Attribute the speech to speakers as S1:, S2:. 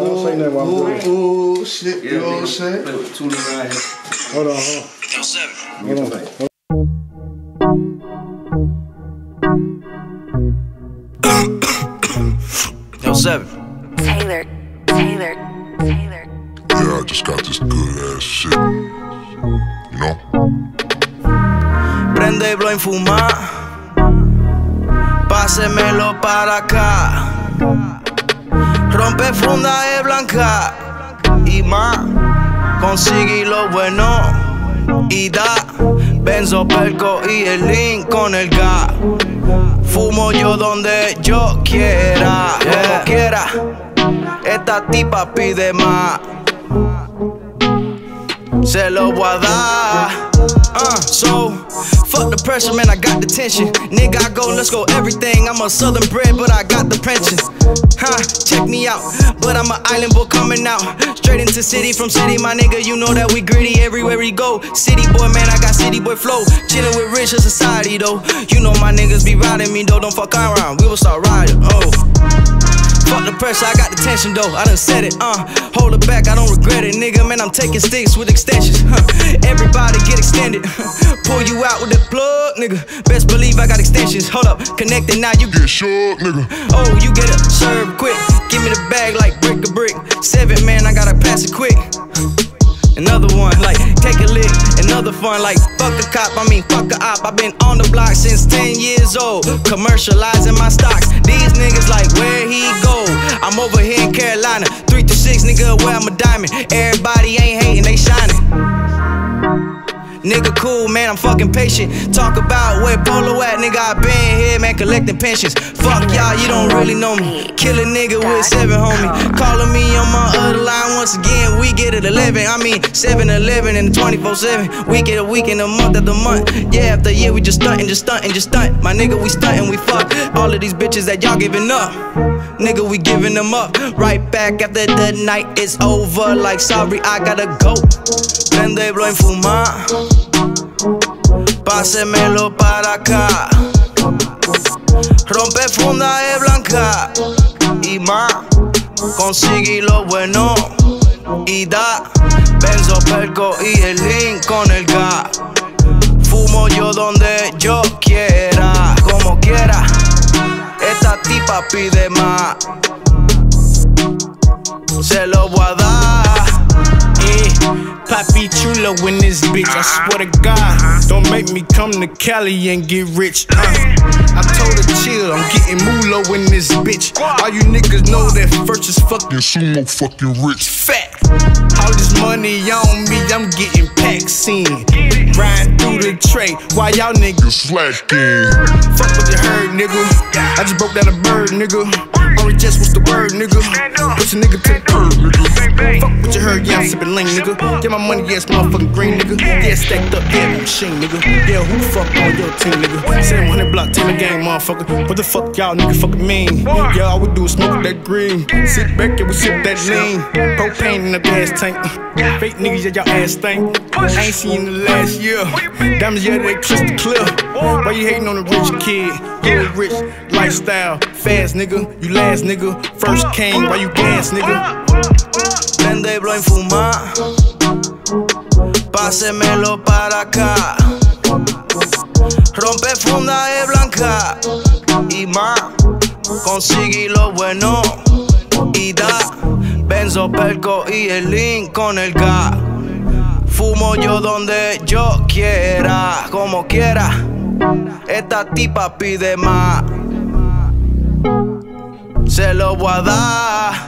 S1: Don't say nothing while I'm doing it.
S2: Ooh, shit, you know what I'm saying?
S3: play with Tootie here.
S1: Hold on, hold on.
S4: Yo, seven.
S1: Hold on. Hold
S4: Yo, seven.
S5: Taylor, Taylor, Taylor.
S6: Yeah, I just got this good ass shit. You know?
S4: Prende y blow en fumar. Pásemelo para acá. Rompe funda de blanca. Y más. Consigue lo bueno. Y da. Benzo, perco y el link con el gas. Fumo yo donde yo quiera. Como quiera. Esta tipa pide más. Se lo voy a dar. Uh, so, fuck the pressure, man, I got the tension. Nigga, I go, let's go everything. I'm a southern bred, but I got the pension. Huh, check me out. But I'm an island boy coming out. Straight into city from city, my nigga. You know that we gritty everywhere we go. City boy, man, I got city boy flow. Chillin' with richer society, though. You know my niggas be riding me, though. Don't fuck around, we will start riding. Oh. Pressure, I got the tension though. I done said it, uh. Hold it back, I don't regret it, nigga. Man, I'm taking sticks with extensions. Huh. Everybody get extended. Pull you out with the plug, nigga. Best believe I got extensions. Hold up, connected now, you
S6: Get short, nigga.
S4: Oh, you get it serve quick. Give me the bag like brick a brick. Seven, man, I gotta pass it quick. Another one, like take a lick. Another fun, like fuck a cop. I mean fuck a op. i been on the block since 10 years old. Commercializing my stocks. These niggas like where he go. I'm over here in Carolina. Three to six, nigga, where I'm a diamond. Everybody ain't hating, they shining. Nigga cool, man, I'm fucking patient. Talk about where Polo at, nigga, I been here, man, collecting pensions. Fuck y'all, you don't really know me. Kill a nigga with seven, homie. Calling me on my other line once again. We get it 11, I mean 7 11 and 24 7. Week at a week and a month after the month. Yeah, after year, we just stunting, just stunting, just stunt. My nigga, we stunting, we fuck. All of these bitches that y'all giving up. Nigga, we giving them up. Right back after the night is over. Like, sorry, I gotta go. Blow, fumar. Pásemelo para acá. Rompe funda de blanca y más. Consigue lo bueno y da. Benzo, perco y el link con el gas. Fumo yo donde yo quiera, como quiera. Esta tipa pide más. Se lo voy a dar.
S7: Papi chulo in this bitch. I swear to God, don't make me come to Cali and get rich. Uh, I told her chill, I'm getting mulo in this bitch. All you niggas know that first is fucking
S6: sumo fucking rich.
S7: fat. All this money on me, I'm getting packs in. Riding through the tray, while y'all niggas
S6: slacking.
S7: fuck what you heard, nigga. I just broke down a bird, nigga. Orange just what's the word, nigga? Push a nigga to the curb, nigga. Fuck what you heard, yeah, I'm sipping lean, nigga. Get my money, yes, motherfucking green, nigga. Yeah, stacked up, yeah, machine, nigga. Yeah, who the fuck on your team, nigga? 700 block, team the game, motherfucker. What the fuck y'all nigga fucking mean? Yeah, all we do is smoke that green. Sit back and we sip that lean. Propane in the gas tank. Fake niggas, yeah, y'all ass stink. I ain't seen the last year. Diamonds, yeah, they crystal clear. Why you hating on the rich kid? Rich lifestyle, fast nigga. You last nigga. First came, why you gas nigga?
S4: Prende y blow en fumar. Pásemelo para acá. Rompe funda de blanca y más. Consigue lo bueno y da. Benzo, perco y el link con el gas. Fumo yo donde yo quiera, como quiera. Esta tipa pide más. Se lo voy a dar.